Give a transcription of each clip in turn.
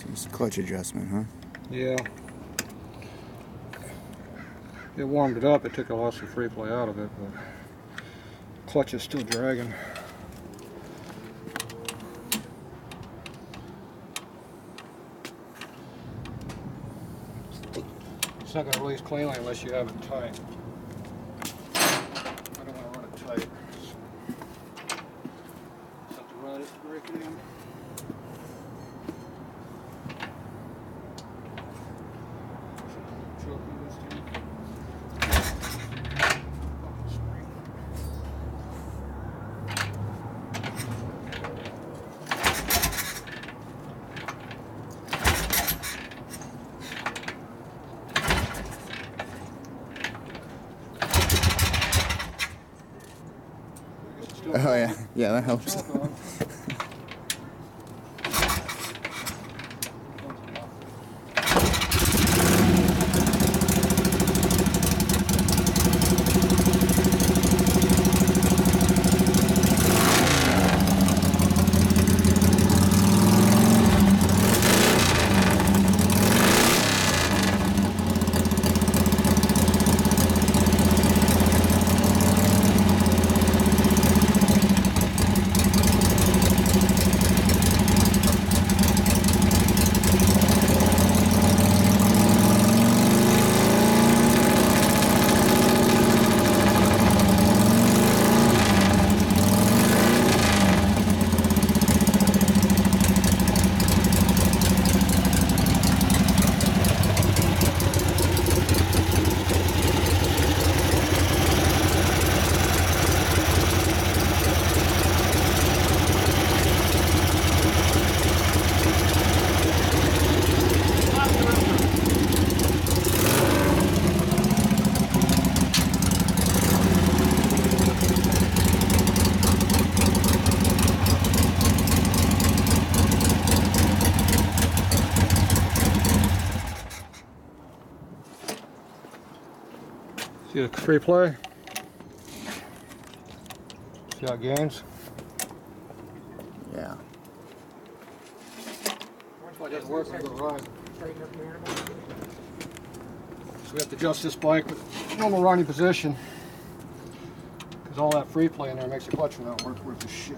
So it's clutch adjustment, huh? Yeah. It warmed it up. It took a lot of free play out of it, but clutch is still dragging. It's not going to release cleanly unless you have it tight. I don't want to run it tight. Just have to run it break it in. Choking this thing. Fucking spring. I guess it's still Oh yeah, yeah, that helps. See the free play? See how it gains? Yeah. Well, it doesn't work, it's gonna run. So we have to adjust this bike with normal running position. Because all that free play in there makes the clutch not work worth a shit.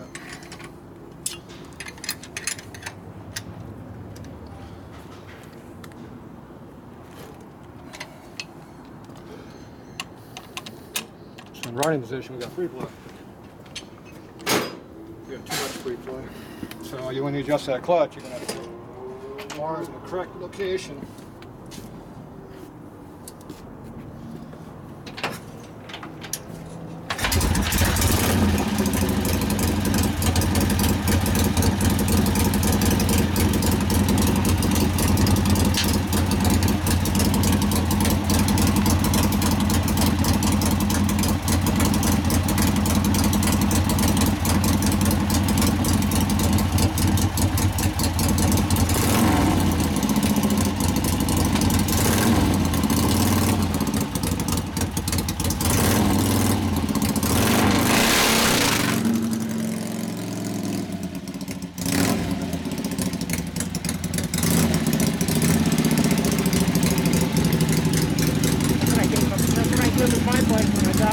In running position, we got free play. We have too much free play. So you, when you adjust that clutch, you're gonna have to bars in the correct location.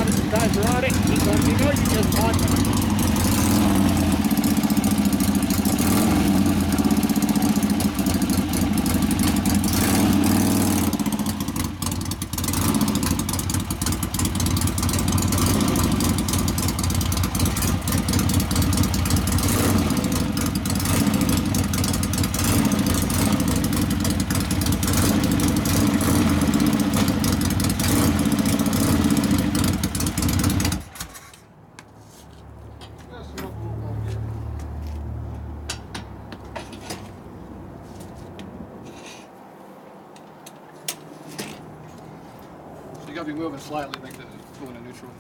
It. The guys were on it. He goes, you know, you just bought. You gotta be moving slightly, make the go into neutral.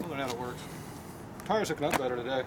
Than that, it works. Tires hooking up better today.